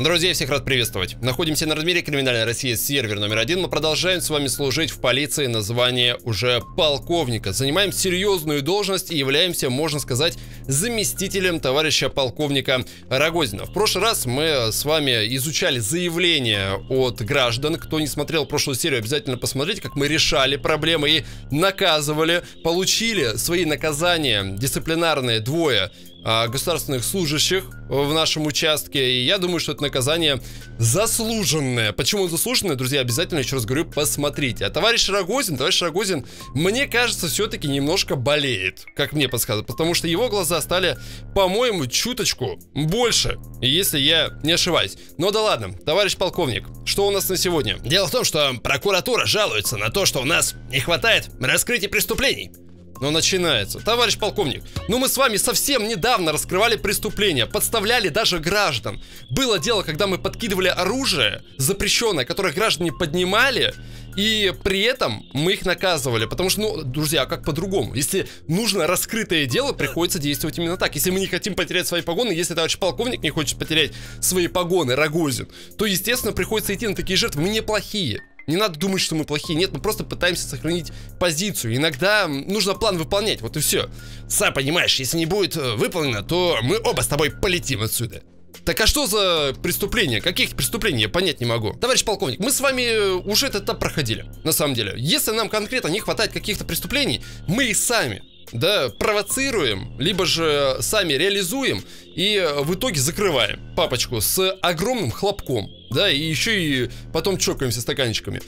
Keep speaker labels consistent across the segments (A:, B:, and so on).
A: Друзья, всех рад приветствовать. Находимся на размере криминальной России сервер номер один. Мы продолжаем с вами служить в полиции на звание уже полковника. Занимаем серьезную должность и являемся, можно сказать, заместителем товарища полковника Рогозина. В прошлый раз мы с вами изучали заявления от граждан. Кто не смотрел прошлую серию, обязательно посмотрите, как мы решали проблемы и наказывали, получили свои наказания дисциплинарные двое государственных служащих в нашем участке. И я думаю, что это наказание заслуженное. Почему заслуженное, друзья, обязательно еще раз говорю, посмотрите. А товарищ Рогозин, товарищ Рогозин, мне кажется, все-таки немножко болеет, как мне подсказывают. Потому что его глаза стали, по-моему, чуточку больше, если я не ошибаюсь. Но да ладно, товарищ полковник, что у нас на сегодня?
B: Дело в том, что прокуратура жалуется на то, что у нас не хватает раскрытия преступлений.
A: Ну, начинается. Товарищ полковник, ну мы с вами совсем недавно раскрывали преступления, подставляли даже граждан. Было дело, когда мы подкидывали оружие запрещенное, которое граждане поднимали, и при этом мы их наказывали. Потому что, ну, друзья, а как по-другому? Если нужно раскрытое дело, приходится действовать именно так. Если мы не хотим потерять свои погоны, если товарищ полковник не хочет потерять свои погоны, Рогозин, то, естественно, приходится идти на такие жертвы. Мы неплохие. Не надо думать, что мы плохие. Нет, мы просто пытаемся сохранить позицию. Иногда нужно план выполнять, вот и все.
B: Сам понимаешь, если не будет э, выполнено, то мы оба с тобой полетим отсюда.
A: Так а что за преступления? Каких преступлений я понять не могу. Товарищ полковник, мы с вами э, уже этот этап проходили, на самом деле. Если нам конкретно не хватает каких-то преступлений, мы их сами да, провоцируем, либо же сами реализуем и в итоге закрываем папочку с огромным хлопком, да, и еще и потом чокаемся стаканчиками.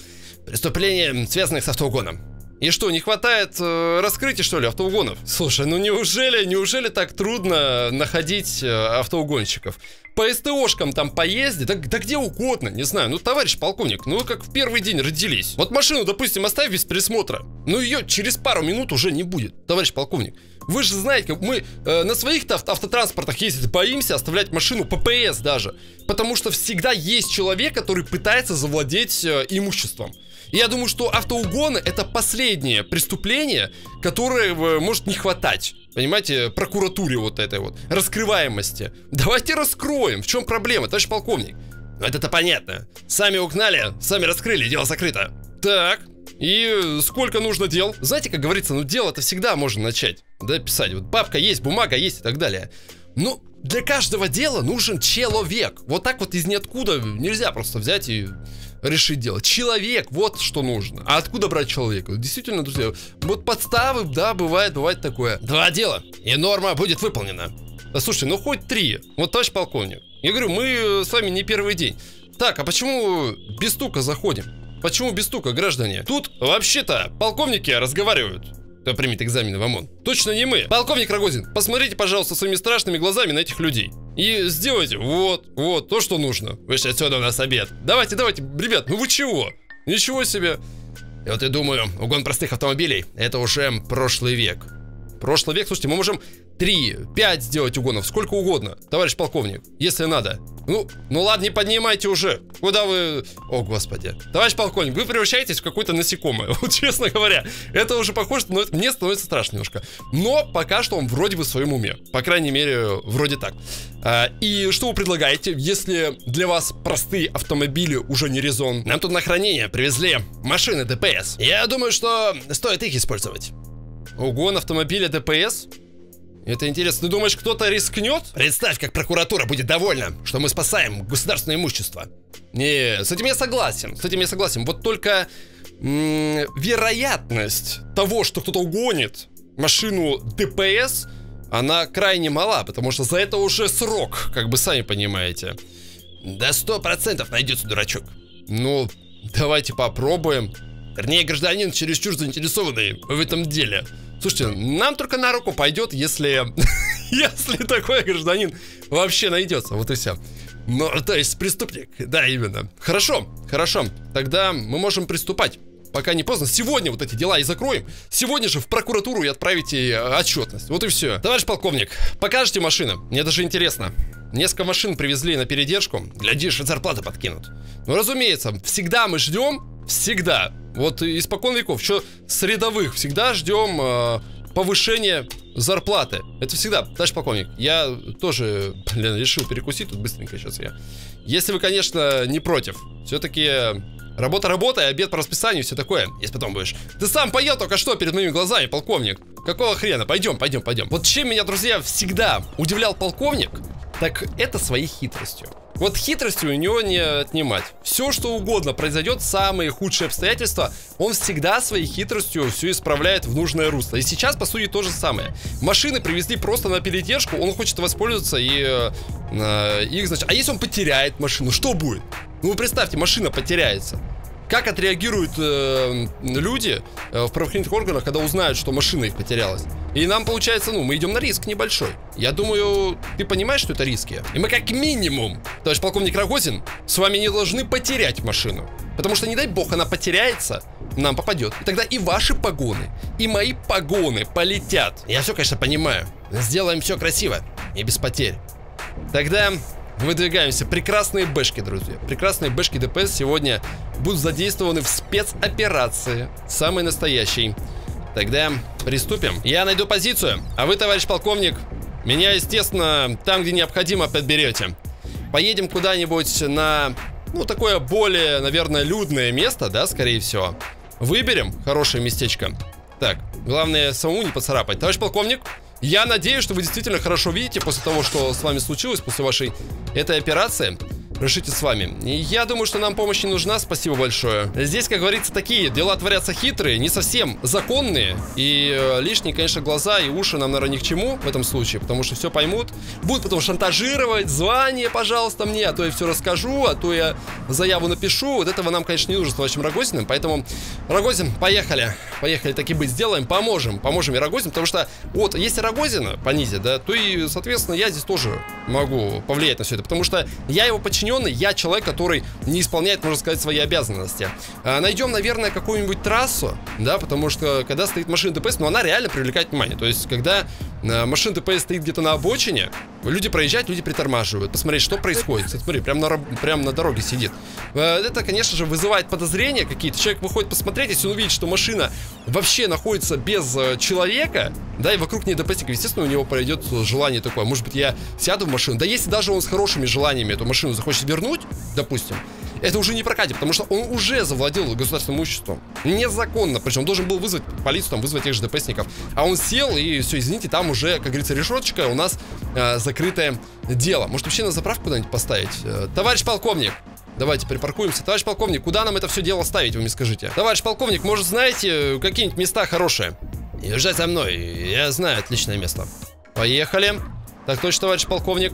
B: Преступления, связанных с автоугоном.
A: И что, не хватает э, раскрытия, что ли, автоугонов? Слушай, ну неужели, неужели так трудно находить э, автоугонщиков? По СТОшкам там поезде, да, да где угодно, не знаю. Ну, товарищ полковник, ну как в первый день родились. Вот машину, допустим, оставь без присмотра. Ну, ее через пару минут уже не будет, товарищ полковник. Вы же знаете, мы э, на своих авто автотранспортах ездить боимся оставлять машину ППС даже. Потому что всегда есть человек, который пытается завладеть э, имуществом. Я думаю, что автоугоны это последнее преступление, которое э, может не хватать. Понимаете, прокуратуре вот этой вот, раскрываемости. Давайте раскроем. В чем проблема, товарищ полковник?
B: Это-то понятно. Сами угнали, сами раскрыли, дело закрыто.
A: Так, и сколько нужно дел? Знаете, как говорится, ну дело-то всегда можно начать, да, писать. Вот папка есть, бумага есть и так далее. Ну, для каждого дела нужен человек. Вот так вот из ниоткуда нельзя просто взять и решить делать. Человек, вот что нужно. А откуда брать человека? Действительно, друзья, вот подставы, да, бывает, бывает такое.
B: Два дела, и норма будет выполнена.
A: Да слушай, ну хоть три. Вот товарищ полковник. Я говорю, мы э, с вами не первый день. Так, а почему без стука заходим? Почему без стука, граждане? Тут вообще-то полковники разговаривают кто примет экзамен в ОМОН. Точно не мы. Полковник Рогозин, посмотрите, пожалуйста, своими страшными глазами на этих людей. И сделайте вот, вот, то, что нужно.
B: Вы же отсюда у нас обед.
A: Давайте, давайте, ребят, ну вы чего? Ничего себе.
B: И вот я думаю, угон простых автомобилей это уже прошлый век.
A: Прошлый век, слушайте, мы можем 3, 5 сделать угонов, сколько угодно, товарищ полковник, если надо. Ну, ну ладно, не поднимайте уже. Куда вы... О, господи. Товарищ полковник, вы превращаетесь в какое-то насекомое. Вот честно говоря, это уже похоже, но мне становится страшно немножко. Но пока что он вроде бы в своем уме. По крайней мере, вроде так. А, и что вы предлагаете, если для вас простые автомобили уже не резон?
B: Нам тут на хранение привезли машины ДПС. Я думаю, что стоит их использовать.
A: Угон автомобиля ДПС? Это интересно. Ты думаешь, кто-то рискнет?
B: Представь, как прокуратура будет довольна, что мы спасаем государственное имущество.
A: Не, с этим я согласен. С этим я согласен. Вот только вероятность того, что кто-то угонит машину ДПС, она крайне мала, потому что за это уже срок, как бы сами понимаете.
B: Да сто процентов найдется дурачок.
A: Ну, давайте попробуем. Вернее, гражданин чересчур заинтересованный в этом деле. Слушайте, нам только на руку пойдет, если... если такой гражданин вообще найдется. Вот и все. Ну, то есть преступник. Да, именно. Хорошо, хорошо. Тогда мы можем приступать. Пока не поздно. Сегодня вот эти дела и закроем. Сегодня же в прокуратуру и отправите э, отчетность. Вот и все. Товарищ полковник, покажите машины. Мне даже интересно. Несколько машин привезли на передержку.
B: Глядишь, зарплату подкинут.
A: Ну, разумеется, всегда мы ждем, всегда вот испокон веков, что с рядовых всегда ждем э, повышения зарплаты. Это всегда, товарищ полковник, я тоже, блин, решил перекусить тут быстренько сейчас я. Если вы, конечно, не против. Все-таки работа работа, обед по расписанию, все такое. Если потом будешь. Ты сам поел только что перед моими глазами, полковник. Какого хрена? Пойдем, пойдем, пойдем. Вот чем меня, друзья, всегда удивлял полковник, так это своей хитростью. Вот хитростью у него не отнимать. Все, что угодно произойдет, самые худшие обстоятельства, он всегда своей хитростью все исправляет в нужное русло. И сейчас, по сути, то же самое. Машины привезли просто на передержку, он хочет воспользоваться и э, их, значит... А если он потеряет машину, что будет? Ну, вы представьте, машина потеряется. Как отреагируют э, люди э, в правоохранительных органах, когда узнают, что машина их потерялась? И нам получается, ну, мы идем на риск небольшой. Я думаю, ты понимаешь, что это риски? И мы как минимум, товарищ полковник Рогозин, с вами не должны потерять машину. Потому что, не дай бог, она потеряется, нам попадет. И тогда и ваши погоны, и мои погоны полетят. Я все, конечно, понимаю. Сделаем все красиво и без потерь. Тогда Выдвигаемся. Прекрасные бэшки, друзья. Прекрасные бэшки ДПС сегодня будут задействованы в спецоперации. Самой настоящей. Тогда приступим. Я найду позицию, а вы, товарищ полковник, меня, естественно, там, где необходимо, подберете. Поедем куда-нибудь на, ну, такое более, наверное, людное место, да, скорее всего. Выберем хорошее местечко. Так, главное самому не поцарапать. Товарищ полковник, я надеюсь, что вы действительно хорошо видите после того, что с вами случилось, после вашей этой операции. Решите с вами. Я думаю, что нам помощь не нужна, спасибо большое. Здесь, как говорится, такие дела творятся хитрые, не совсем законные. И э, лишние, конечно, глаза и уши нам, наверное, ни к чему в этом случае, потому что все поймут. Будут потом шантажировать, звание, пожалуйста, мне, а то я все расскажу, а то я заяву напишу. Вот этого нам, конечно, не нужно с товарищем Рогозиным, поэтому, Рогозин, поехали. Поехали, таки быть, сделаем, поможем, поможем и Рогозин, потому что вот, если Рогозина понизит, да, то и, соответственно, я здесь тоже могу повлиять на все это, потому что я его подчиняю подчиненный, я человек, который не исполняет, можно сказать, свои обязанности. А, найдем, наверное, какую-нибудь трассу, да, потому что когда стоит машина ДПС, ну она реально привлекает внимание. То есть, когда машина ДПС стоит где-то на обочине, люди проезжают, люди притормаживают, посмотреть, что происходит. Смотри, прям на, прям на дороге сидит. А, это, конечно же, вызывает подозрения какие-то. Человек выходит посмотреть, если он увидит, что машина вообще находится без э, человека, да, и вокруг нее ДПСников, естественно, у него пройдет желание такое. Может быть, я сяду в машину. Да если даже он с хорошими желаниями эту машину захочет вернуть, допустим, это уже не прокатит, потому что он уже завладел государственным имуществом. Незаконно. Причем должен был вызвать полицию, там, вызвать тех же ДПСников. А он сел, и все, извините, там уже, как говорится, решеточка, у нас э, закрытое дело. Может, вообще на заправку куда-нибудь поставить? Э, товарищ полковник, Давайте припаркуемся. Товарищ полковник, куда нам это все дело ставить, вы мне скажите? Товарищ полковник, может, знаете какие-нибудь места хорошие? Езжай за мной, я знаю отличное место. Поехали. Так точно, товарищ полковник.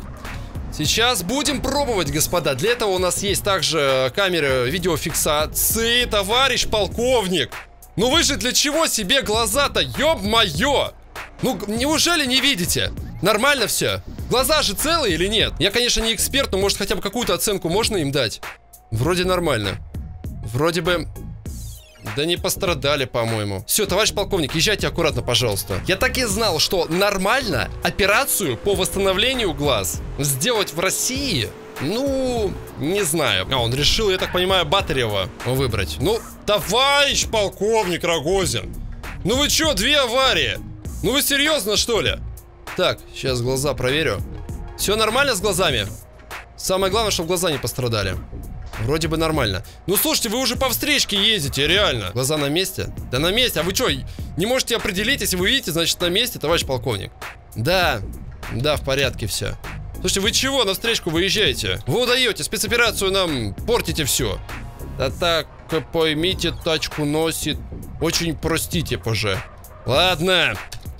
A: Сейчас будем пробовать, господа. Для этого у нас есть также камеры видеофиксации. Товарищ полковник! Ну вы же для чего себе глаза-то, ёб-моё! Ну, неужели не видите? Нормально все? Глаза же целые или нет? Я, конечно, не эксперт, но может хотя бы какую-то оценку можно им дать? Вроде нормально. Вроде бы да не пострадали, по-моему. Все, товарищ полковник, езжайте аккуратно, пожалуйста. Я так и знал, что нормально операцию по восстановлению глаз сделать в России ну, не знаю. А, он решил, я так понимаю, Батарева выбрать. Ну, товарищ полковник Рогозин. Ну вы что, две аварии? Ну вы серьезно, что ли? Так, сейчас глаза проверю. Все нормально с глазами? Самое главное, чтобы глаза не пострадали. Вроде бы нормально. Ну слушайте, вы уже по встречке ездите, реально. Глаза на месте? Да на месте. А вы что, не можете определить, если вы видите, значит на месте, товарищ полковник? Да, да, в порядке все. Слушайте, вы чего на встречку выезжаете? Вы удаете, спецоперацию нам портите все. Да так, поймите, тачку носит. Очень простите, поже. Ладно,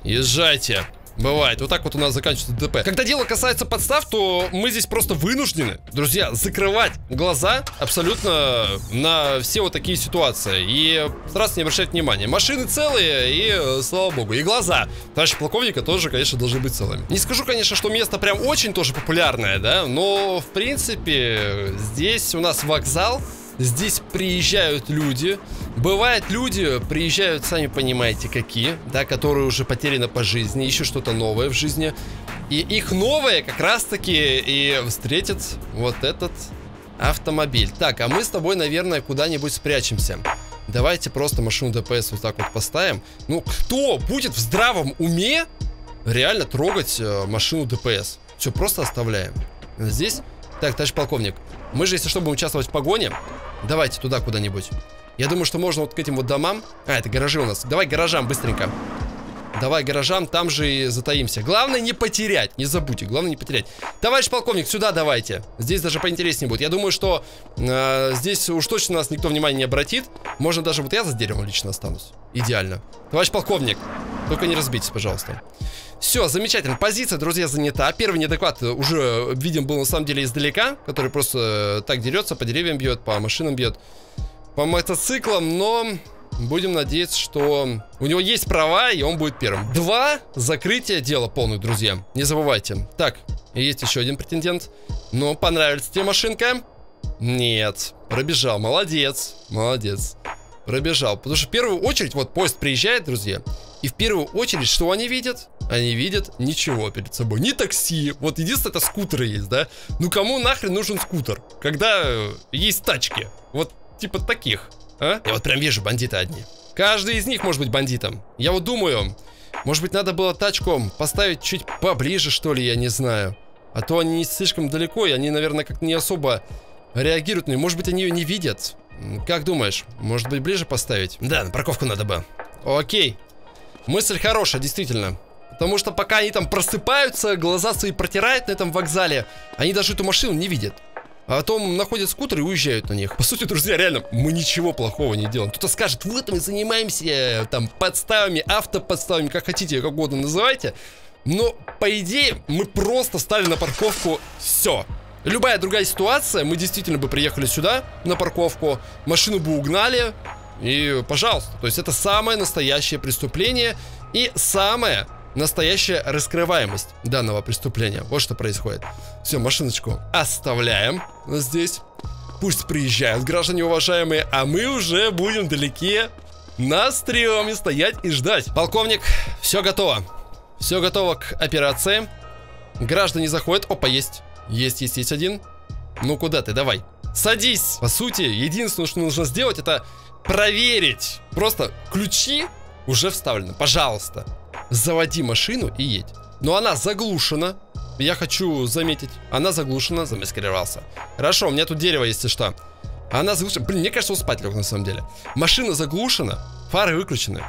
A: езжайте. Бывает. Вот так вот у нас заканчивается ДТП. Когда дело касается подстав, то мы здесь просто вынуждены, друзья, закрывать глаза абсолютно на все вот такие ситуации. И стараться не обращать внимания. Машины целые, и слава богу. И глаза. Товарищ полковника тоже, конечно, должны быть целыми. Не скажу, конечно, что место прям очень тоже популярное, да, но, в принципе, здесь у нас вокзал. Здесь приезжают люди. Бывают люди, приезжают, сами понимаете, какие, да, которые уже потеряны по жизни, ищут что-то новое в жизни. И их новое как раз-таки и встретит вот этот автомобиль. Так, а мы с тобой, наверное, куда-нибудь спрячемся. Давайте просто машину ДПС вот так вот поставим. Ну, кто будет в здравом уме реально трогать э, машину ДПС. Все, просто оставляем. Здесь... Так, товарищ полковник, мы же, если что, будем участвовать в погоне. Давайте туда куда-нибудь. Я думаю, что можно вот к этим вот домам... А, это гаражи у нас. Давай гаражам быстренько. Давай гаражам, там же и затаимся. Главное не потерять, не забудьте, главное не потерять. Товарищ полковник, сюда давайте. Здесь даже поинтереснее будет. Я думаю, что э, здесь уж точно нас никто внимания не обратит. Можно даже вот я за деревом лично останусь. Идеально. Товарищ полковник, только не разбейтесь, пожалуйста. Все, замечательно. Позиция, друзья, занята. Первый неадекват уже видим был на самом деле издалека, который просто так дерется, по деревьям бьет, по машинам бьет, по мотоциклам, но Будем надеяться, что у него есть права, и он будет первым. Два. Закрытие дела полных, друзья. Не забывайте. Так, есть еще один претендент. Ну, понравилась тебе машинка? Нет. Пробежал. Молодец. Молодец. Пробежал. Потому что в первую очередь, вот поезд приезжает, друзья. И в первую очередь, что они видят? Они видят ничего перед собой. Ни такси. Вот единственное, это скутеры есть, да? Ну, кому нахрен нужен скутер? Когда есть тачки. Вот типа таких. А? Я вот прям вижу бандиты одни. Каждый из них может быть бандитом. Я вот думаю, может быть надо было тачку поставить чуть поближе, что ли, я не знаю. А то они не слишком далеко, и они, наверное, как не особо реагируют на нее. Может быть, они ее не видят. Как думаешь, может быть, ближе поставить? Да, на парковку надо бы. Окей. Мысль хорошая, действительно. Потому что пока они там просыпаются, глаза свои протирают на этом вокзале, они даже эту машину не видят. А потом находят скутер и уезжают на них. По сути, друзья, реально, мы ничего плохого не делаем. Кто-то скажет, вот мы занимаемся э, там подставами, автоподставами, как хотите, как угодно называйте. Но, по идее, мы просто стали на парковку все. Любая другая ситуация, мы действительно бы приехали сюда, на парковку, машину бы угнали, и пожалуйста. То есть это самое настоящее преступление и самое настоящая раскрываемость данного преступления. Вот что происходит. Все, машиночку оставляем здесь. Пусть приезжают граждане уважаемые, а мы уже будем далеки на стреме стоять и ждать. Полковник, все готово. Все готово к операции. Граждане заходят. Опа, есть. Есть, есть, есть один. Ну куда ты, давай. Садись. По сути, единственное, что нужно сделать, это проверить. Просто ключи уже вставлены. Пожалуйста заводи машину и едь. Но она заглушена. Я хочу заметить. Она заглушена, замаскировался. Хорошо, у меня тут дерево, если что. Она заглушена. Блин, мне кажется, он спать лег на самом деле. Машина заглушена, фары выключены.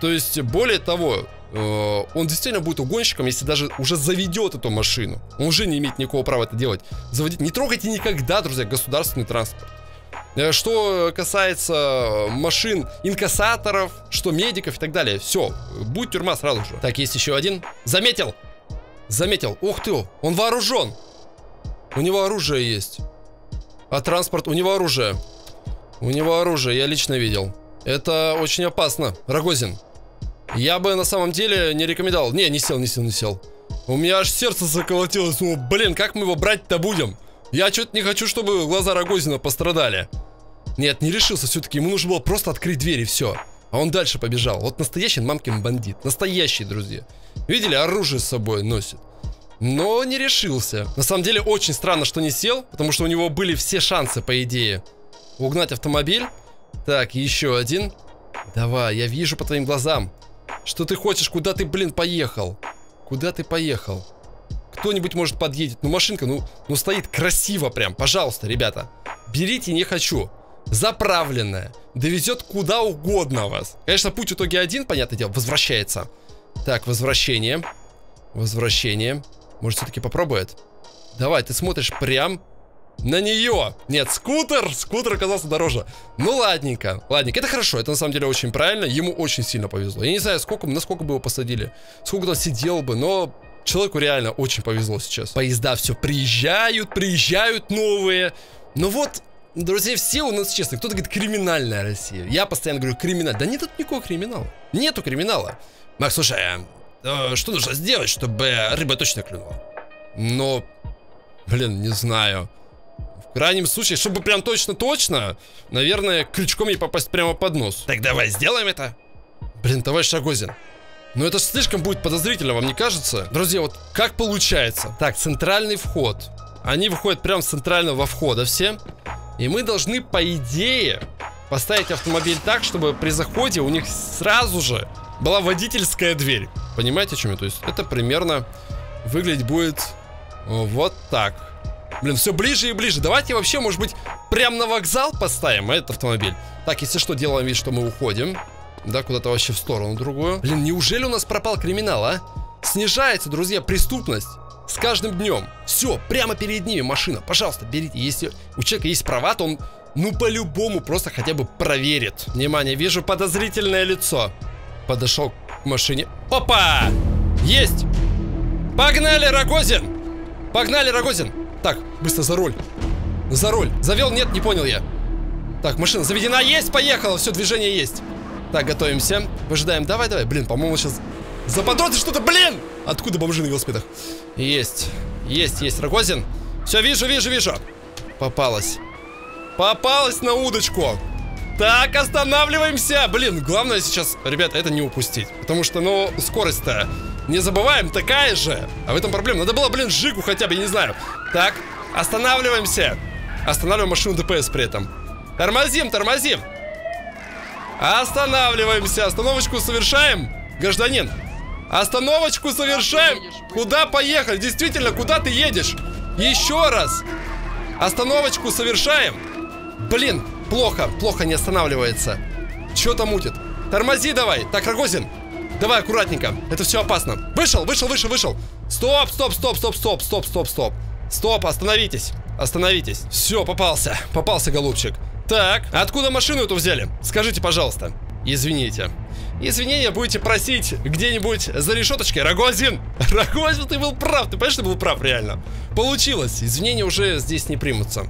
A: То есть, более того, э, он действительно будет угонщиком, если даже уже заведет эту машину. Он уже не имеет никакого права это делать. Заводить. Не трогайте никогда, друзья, государственный транспорт. Э, что касается машин инкассаторов, что медиков и так далее. Все, будет тюрьма сразу же. Так, есть еще один. Заметил! Заметил. Ух ты, он вооружен. У него оружие есть. А транспорт, у него оружие. У него оружие, я лично видел. Это очень опасно. Рогозин. Я бы на самом деле не рекомендовал. Не, не сел, не сел, не сел. У меня аж сердце заколотилось. Ну, блин, как мы его брать-то будем? Я что-то не хочу, чтобы глаза Рогозина пострадали. Нет, не решился все-таки. Ему нужно было просто открыть дверь и все. А он дальше побежал. Вот настоящий мамкин бандит. Настоящий, друзья. Видели, оружие с собой носит. Но не решился. На самом деле очень странно, что не сел, потому что у него были все шансы, по идее, угнать автомобиль. Так, еще один. Давай, я вижу по твоим глазам. Что ты хочешь? Куда ты, блин, поехал? Куда ты поехал? Кто-нибудь может подъедет. Ну, машинка, ну, ну, стоит красиво прям. Пожалуйста, ребята. Берите, не хочу. Заправленная. Довезет куда угодно вас. Конечно, путь в итоге один, понятное дело, возвращается. Так, возвращение. Возвращение. Может, все-таки попробует? Давай, ты смотришь прям на нее. Нет, скутер. Скутер оказался дороже. Ну, ладненько. Ладненько. Это хорошо. Это на самом деле очень правильно. Ему очень сильно повезло. Я не знаю, сколько, насколько бы его посадили. Сколько он сидел бы, но Человеку реально очень повезло сейчас. Поезда все приезжают, приезжают новые. Но вот, друзья, все у нас честно. Кто-то говорит, криминальная Россия. Я постоянно говорю, криминал. Да нет тут никакого криминала. Нету криминала. Макс, слушай, э, что нужно сделать, чтобы рыба точно клюнула? Но, блин, не знаю. В крайнем случае, чтобы прям точно-точно, наверное, крючком ей попасть прямо под нос. Так давай сделаем это. Блин, товарищ Шагозин, но это слишком будет подозрительно, вам не кажется? Друзья, вот как получается? Так, центральный вход. Они выходят прямо с центрального входа все. И мы должны, по идее, поставить автомобиль так, чтобы при заходе у них сразу же была водительская дверь. Понимаете, о чем я? То есть это примерно выглядеть будет вот так. Блин, все ближе и ближе. Давайте вообще, может быть, прям на вокзал поставим этот автомобиль. Так, если что, делаем вид, что мы уходим. Да, куда-то вообще в сторону другую. Блин, неужели у нас пропал криминал, а? Снижается, друзья, преступность с каждым днем. Все, прямо перед ними машина. Пожалуйста, берите. Если у человека есть права, то он, ну, по-любому просто хотя бы проверит. Внимание, вижу подозрительное лицо. Подошел к машине. Опа! Есть! Погнали, Рогозин! Погнали, Рогозин! Так, быстро за руль. За руль. Завел? Нет, не понял я. Так, машина заведена. Есть, поехала. Все, движение есть. Так, готовимся. Выжидаем. Давай, давай. Блин, по-моему, сейчас западротит что-то. Блин! Откуда бомжи на велосипедах? Есть. Есть, есть. Рогозин. Все, вижу, вижу, вижу. Попалась. Попалась на удочку. Так, останавливаемся. Блин, главное сейчас, ребята, это не упустить. Потому что, ну, скорость-то не забываем, такая же. А в этом проблема. Надо было, блин, Жигу хотя бы, я не знаю. Так, останавливаемся. Останавливаем машину ДПС при этом. Тормозим, тормозим. Останавливаемся. Остановочку совершаем, гражданин. Остановочку совершаем. Куда поехали? Действительно, куда ты едешь? Еще раз. Остановочку совершаем. Блин, плохо, плохо не останавливается. Что там мутит? Тормози давай. Так, Рогозин, Давай, аккуратненько. Это все опасно. Вышел, вышел, вышел, вышел. Стоп, стоп, стоп, стоп, стоп, стоп, стоп, стоп. Стоп, остановитесь. Остановитесь. Все, попался. Попался, голубчик. Так, откуда машину эту взяли? Скажите, пожалуйста. Извините. Извинения будете просить где-нибудь за решеточкой. Рогозин! Рогозин, ты был прав. Ты понимаешь, ты был прав, реально. Получилось. Извинения уже здесь не примутся.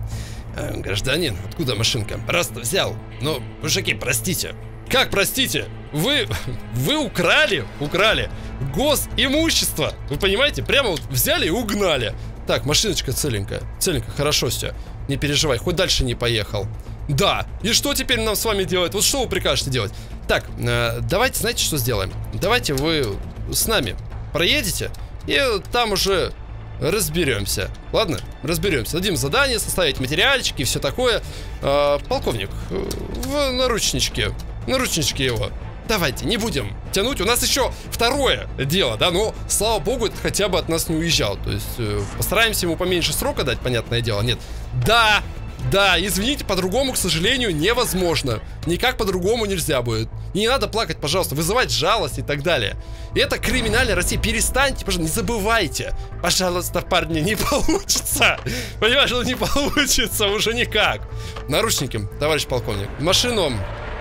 A: Э, гражданин, откуда машинка? Просто взял. Ну, мужики, простите. Как, простите? Вы, вы украли, украли госимущество. Вы понимаете? Прямо вот взяли и угнали. Так, машиночка целенькая. Целенькая, хорошо все. Не переживай, хоть дальше не поехал. Да, и что теперь нам с вами делать? Вот что вы прикажете делать? Так, э, давайте, знаете, что сделаем? Давайте вы с нами проедете, и там уже разберемся. Ладно, разберемся. Дадим задание, составить материальчики и все такое. Э, полковник, в наручничке наручнички его. Давайте, не будем тянуть. У нас еще второе дело, да, но, слава богу, это хотя бы от нас не уезжал. То есть, э, постараемся ему поменьше срока дать, понятное дело. Нет. Да, да, извините, по-другому, к сожалению, невозможно. Никак по-другому нельзя будет. И не надо плакать, пожалуйста, вызывать жалость и так далее. Это криминальная Россия. Перестаньте, пожалуйста, не забывайте. Пожалуйста, парни, не получится. Понимаешь, что не получится уже никак. Наручники, товарищ полковник. Машину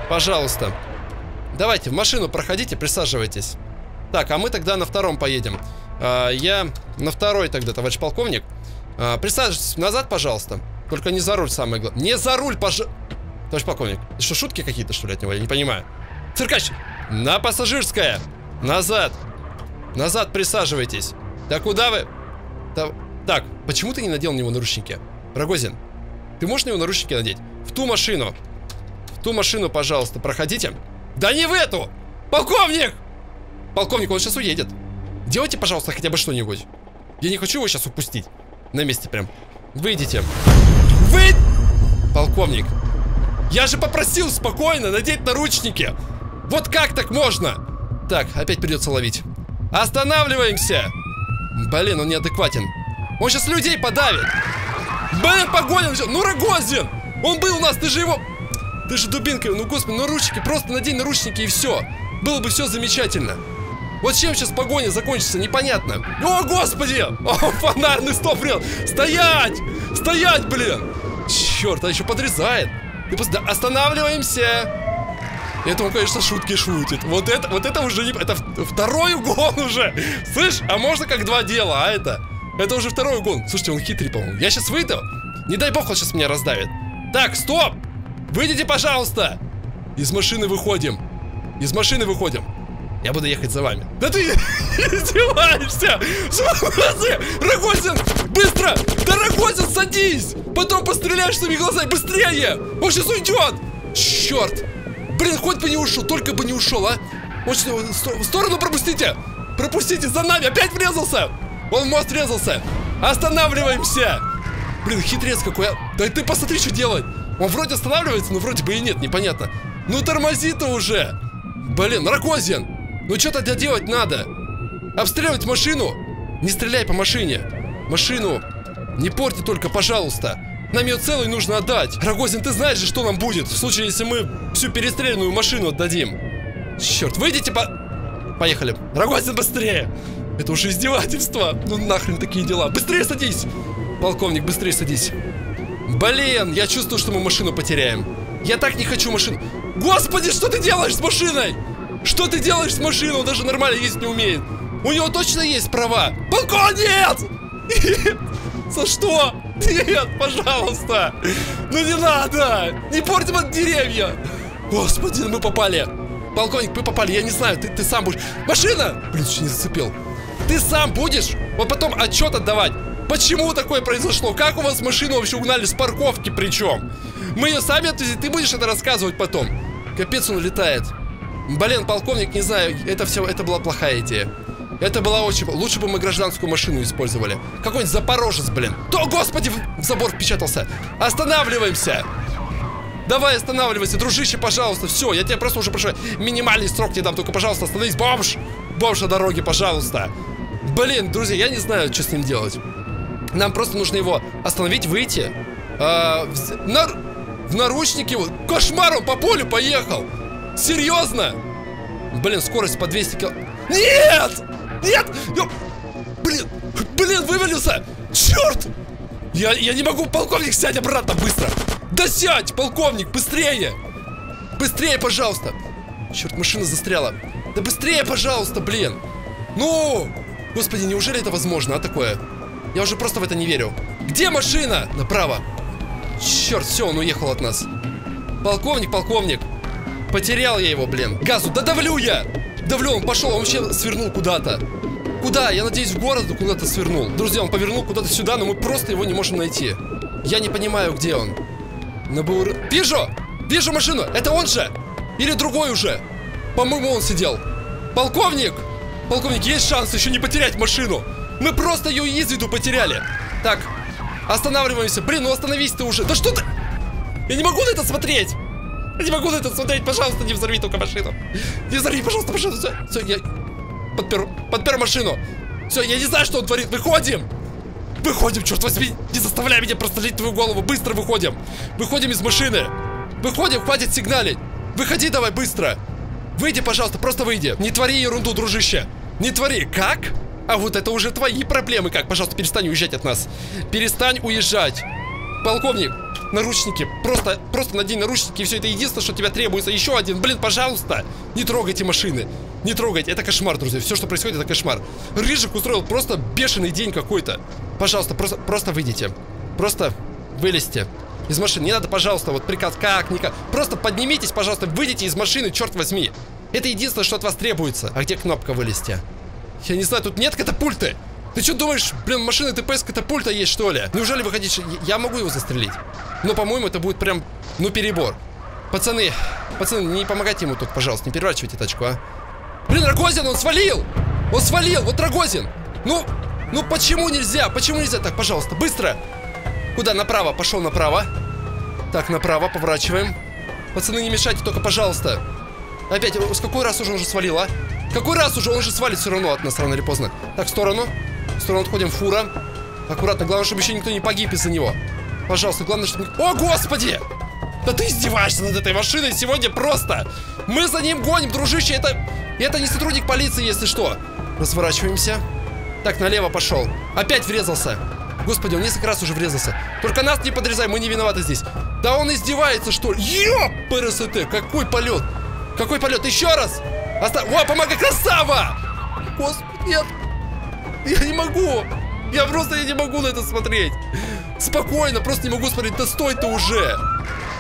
A: Пожалуйста. Давайте, в машину проходите, присаживайтесь. Так, а мы тогда на втором поедем. А, я на второй тогда, товарищ полковник. А, присаживайтесь назад, пожалуйста. Только не за руль самое главное. Не за руль, пожалуйста. Товарищ полковник, что, шутки какие-то, что ли, от него? Я не понимаю. Циркач, на пассажирское. Назад. Назад присаживайтесь. Да куда вы? Да... Так, почему ты не надел на него наручники? Рогозин, ты можешь на него наручники надеть? В ту машину. Ту машину, пожалуйста, проходите. Да не в эту! Полковник! Полковник, он сейчас уедет. Делайте, пожалуйста, хотя бы что-нибудь. Я не хочу его сейчас упустить. На месте прям. Выйдите. Вы... Полковник. Я же попросил спокойно надеть наручники. Вот как так можно? Так, опять придется ловить. Останавливаемся. Блин, он неадекватен. Он сейчас людей подавит. Блин, погоня. Ну, Рогозин! Он был у нас, ты же его... Ты же дубинкой, ну господи, ну ручки, просто надень наручники и все. Было бы все замечательно. Вот чем сейчас погоня закончится, непонятно. О, господи! О, фонарный стоп, блин! Стоять! Стоять, блин! Черт, а еще подрезает. Ты просто... Останавливаемся! Это он, конечно, шутки шутит. Вот это, вот это уже не... Это второй угон уже. Слышь, а можно как два дела, а это? Это уже второй угон. Слушайте, он хитрый, по-моему. Я сейчас выйду. Не дай бог, он сейчас меня раздавит. Так, стоп! Выйдите, пожалуйста! Из машины выходим. Из машины выходим. Я буду ехать за вами. Да ты издеваешься! Рогозин! Быстро! Да Рогозин, садись! Потом постреляешь своими глазами! Быстрее! Он сейчас уйдет! Черт! Блин, хоть бы не ушел, только бы не ушел, а! Он что, в сторону пропустите! Пропустите, за нами! Опять врезался! Он в мост врезался! Останавливаемся! Блин, хитрец какой, а! Да ты посмотри, что делает! Он вроде останавливается, но вроде бы и нет, непонятно. Ну тормози-то уже! Блин, Ракозин! Ну что тогда делать надо? Обстреливать машину! Не стреляй по машине! Машину! Не порти только, пожалуйста! Нам ее целой нужно отдать! Рогозин, ты знаешь же, что нам будет в случае, если мы всю перестрельную машину отдадим? Черт, выйдите по... Поехали. Рогозин, быстрее! Это уже издевательство! Ну нахрен такие дела! Быстрее садись! Полковник, быстрее садись! Блин, я чувствую, что мы машину потеряем. Я так не хочу машину. Господи, что ты делаешь с машиной? Что ты делаешь с машиной? Он даже нормально ездить не умеет. У него точно есть права. Полковник! За что? Нет, пожалуйста! Ну не надо! Не портим от деревья! Господи, мы попали! Полковник, мы попали, я не знаю, ты, ты сам будешь... Машина! Блин, чуть не зацепил. Ты сам будешь? Вот потом отчет отдавать. Почему такое произошло? Как у вас машину вообще угнали с парковки причем? Мы ее сами отвезли, ты будешь это рассказывать потом. Капец, он летает. Блин, полковник, не знаю, это все, это была плохая идея. Это была очень... Лучше бы мы гражданскую машину использовали. Какой-нибудь Запорожец, блин. То, господи, в забор впечатался. Останавливаемся. Давай останавливайся, дружище, пожалуйста. Все, я тебя просто уже прошу. Минимальный срок тебе дам, только, пожалуйста, остановись. Бомж! Бомж на дороге, пожалуйста. Блин, друзья, я не знаю, что с ним делать. Нам просто нужно его остановить, выйти. А, в, на, в наручники. Кошмар, он по полю поехал. Серьезно? Блин, скорость по 200 кил... Нет! Нет! Я... Блин! Блин, вывалился! Черт! Я, я не могу, полковник, сядь обратно быстро! Да сядь, полковник, быстрее! Быстрее, пожалуйста! Черт, машина застряла. Да быстрее, пожалуйста, блин! Ну! Господи, неужели это возможно, а такое? Я уже просто в это не верю. Где машина? Направо. Черт, все, он уехал от нас. Полковник, полковник. Потерял я его, блин. Газу, да давлю я! Давлю, он пошел, он вообще свернул куда-то. Куда? Я надеюсь, в город куда-то свернул. Друзья, он повернул куда-то сюда, но мы просто его не можем найти. Я не понимаю, где он. На Баур... Вижу! Вижу машину! Это он же! Или другой уже? По-моему, он сидел. Полковник! Полковник, есть шанс еще не потерять машину. Мы просто ее из виду потеряли. Так, останавливаемся. Блин, ну остановись ты уже. Да что ты? Я не могу на это смотреть. Я не могу на это смотреть. Пожалуйста, не взорви только машину. Не взорви, пожалуйста, машину. Все, все, я подпер, подпер машину. Все, я не знаю, что он творит. Выходим. Выходим, черт возьми. Не заставляй меня просто лить твою голову. Быстро выходим. Выходим из машины. Выходим, хватит сигналить. Выходи давай быстро. Выйди, пожалуйста, просто выйди. Не твори ерунду, дружище. Не твори. Как? А вот это уже твои проблемы. Как? Пожалуйста, перестань уезжать от нас. Перестань уезжать. Полковник, наручники. Просто, просто надень наручники, и все это единственное, что тебе требуется. Еще один. Блин, пожалуйста. Не трогайте машины. Не трогайте. Это кошмар, друзья. Все, что происходит, это кошмар. Рыжик устроил просто бешеный день какой-то. Пожалуйста, просто, просто выйдите. Просто вылезьте. Из машины. Не надо, пожалуйста, вот приказ как, никак. Просто поднимитесь, пожалуйста, выйдите из машины, черт возьми. Это единственное, что от вас требуется. А где кнопка вылезти? Я не знаю, тут нет катапульты. Ты что думаешь, блин, машины ДПС катапульта есть, что ли? Неужели вы хотите... Я могу его застрелить. Но, по-моему, это будет прям, ну, перебор. Пацаны, пацаны, не помогайте ему тут, пожалуйста, не переворачивайте тачку, а. Блин, Рогозин, он свалил! Он свалил, вот Рогозин! Ну, ну почему нельзя? Почему нельзя? Так, пожалуйста, быстро! Куда? Направо, пошел направо. Так, направо, поворачиваем. Пацаны, не мешайте, только, пожалуйста. Опять, с какой раз уже он уже свалил, а? Какой раз уже? Он же свалит все равно от нас рано или поздно. Так, в сторону. В сторону отходим, фура. Аккуратно, главное, чтобы еще никто не погиб из-за него. Пожалуйста, главное, чтобы... О, господи! Да ты издеваешься над этой машиной сегодня просто! Мы за ним гоним, дружище, это... Это не сотрудник полиции, если что. Разворачиваемся. Так, налево пошел. Опять врезался. Господи, он несколько раз уже врезался. Только нас не подрезай, мы не виноваты здесь. Да он издевается, что ли? Ёп, какой полет! Какой полет? Еще раз! Оста... О, помогай, красава! Господи, нет! Я не могу! Я просто я не могу на это смотреть! Спокойно, просто не могу смотреть. Да стой ты уже!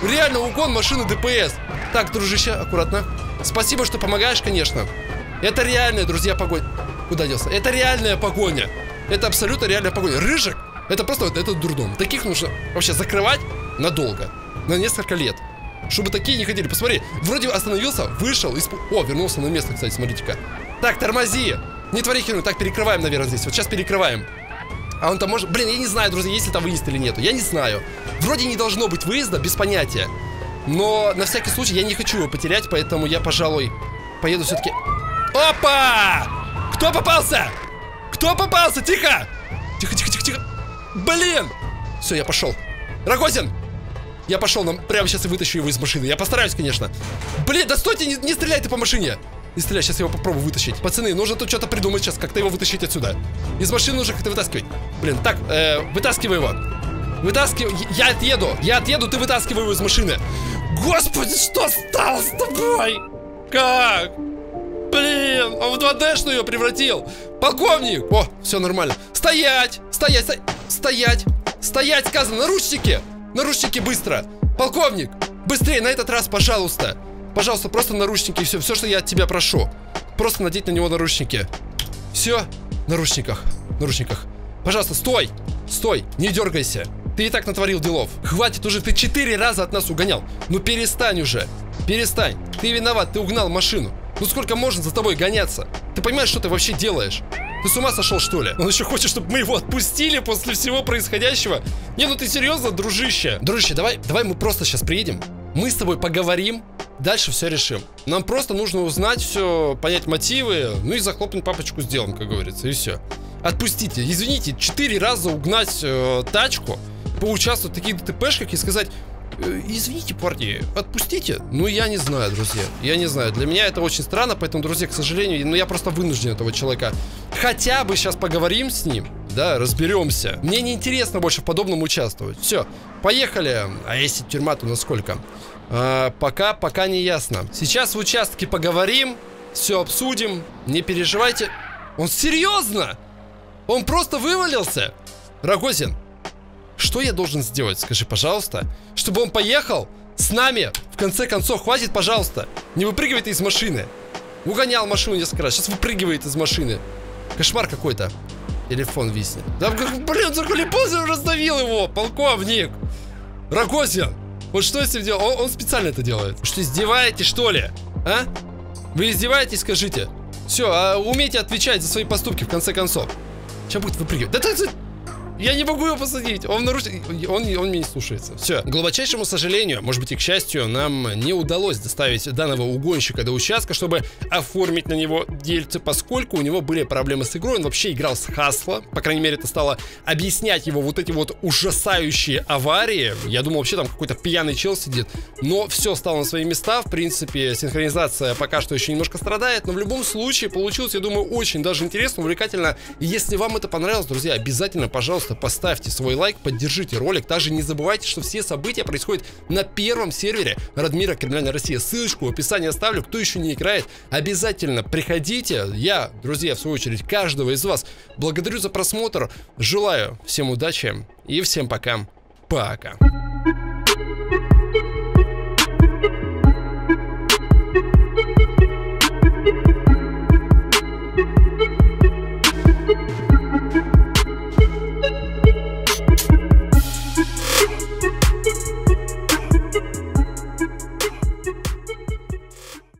A: Реально угон машины ДПС. Так, дружище, аккуратно. Спасибо, что помогаешь, конечно. Это реальная, друзья, погоня. Куда делся? Это реальная погоня. Это абсолютно реальная погоня. Рыжик, это просто вот это дурдом. Таких нужно вообще закрывать надолго. На несколько лет. Чтобы такие не ходили. Посмотри, вроде остановился, вышел, исп... О, вернулся на место, кстати, смотрите-ка. Так, тормози. Не твори херню. Так, перекрываем, наверное, здесь. Вот сейчас перекрываем. А он там может... Блин, я не знаю, друзья, есть ли там выезд или нету. Я не знаю. Вроде не должно быть выезда, без понятия. Но на всякий случай я не хочу его потерять, поэтому я, пожалуй, поеду все-таки... Опа! Кто попался? Кто попался? Тихо! Тихо, тихо, тихо, тихо. Блин! Все, я пошел. Рогозин! Я пошел, нам прямо сейчас и вытащу его из машины. Я постараюсь, конечно. Блин, да стойте, не, не стреляй по машине. Не стреляй, сейчас я его попробую вытащить. Пацаны, нужно тут что-то придумать сейчас, как-то его вытащить отсюда. Из машины нужно как-то вытаскивать. Блин, так, э, вытаскивай его. Вытаскивай, я отъеду, я отъеду, ты вытаскивай его из машины. Господи, что стало с тобой? Как? Блин, он в 2D ее превратил. Полковник! О, все нормально. Стоять! Стоять! Стоять! Стоять, сказано, наручники! Наручники быстро! Полковник! Быстрее, на этот раз, пожалуйста! Пожалуйста, просто наручники, все, все, что я от тебя прошу. Просто надеть на него наручники. Все, наручниках, наручниках. Пожалуйста, стой! Стой, не дергайся. Ты и так натворил делов. Хватит уже, ты четыре раза от нас угонял. Ну перестань уже. Перестань. Ты виноват, ты угнал машину. Ну сколько можно за тобой гоняться? Ты понимаешь, что ты вообще делаешь? Ты с ума сошел, что ли? Он еще хочет, чтобы мы его отпустили после всего происходящего? Не, ну ты серьезно, дружище? Дружище, давай, давай мы просто сейчас приедем. Мы с тобой поговорим, дальше все решим. Нам просто нужно узнать все, понять мотивы, ну и захлопнуть папочку с делом, как говорится, и все. Отпустите, извините, четыре раза угнать э, тачку, поучаствовать в таких ДТПшках и сказать, Э, извините, парни, отпустите. Ну, я не знаю, друзья. Я не знаю. Для меня это очень странно, поэтому, друзья, к сожалению, ну, я просто вынужден этого человека. Хотя бы сейчас поговорим с ним, да, разберемся. Мне неинтересно больше в подобном участвовать. Все, поехали. А если тюрьма, то насколько? А, пока, пока не ясно. Сейчас в участке поговорим, все обсудим. Не переживайте. Он серьезно? Он просто вывалился? Рогозин, что я должен сделать, скажи, пожалуйста? Чтобы он поехал с нами, в конце концов, хватит, пожалуйста. Не выпрыгивайте из машины. Угонял машину несколько раз, сейчас выпрыгивает из машины. Кошмар какой-то. Телефон виснет. Да, блин, заколебался, раздавил его, полковник. Рогозин. Вот что ним делал? Он, он специально это делает. Что, издеваетесь, что ли? А? Вы издеваетесь, скажите? Все, а умейте отвечать за свои поступки, в конце концов. Сейчас будет выпрыгивать. Да, да, да, я не могу его посадить. Он наруш... он, он меня не слушается. Все. К глубочайшему сожалению, может быть и к счастью, нам не удалось доставить данного угонщика до участка, чтобы оформить на него дельцы, поскольку у него были проблемы с игрой. Он вообще играл с Хасла. По крайней мере, это стало объяснять его вот эти вот ужасающие аварии. Я думал, вообще там какой-то пьяный чел сидит. Но все стало на свои места. В принципе, синхронизация пока что еще немножко страдает. Но в любом случае получилось, я думаю, очень даже интересно, увлекательно. Если вам это понравилось, друзья, обязательно, пожалуйста, пожалуйста, поставьте свой лайк, поддержите ролик. Также не забывайте, что все события происходят на первом сервере Радмира Криминальная Россия. Ссылочку в описании оставлю. Кто еще не играет, обязательно приходите. Я, друзья, в свою очередь, каждого из вас благодарю за просмотр. Желаю всем удачи и всем пока. Пока.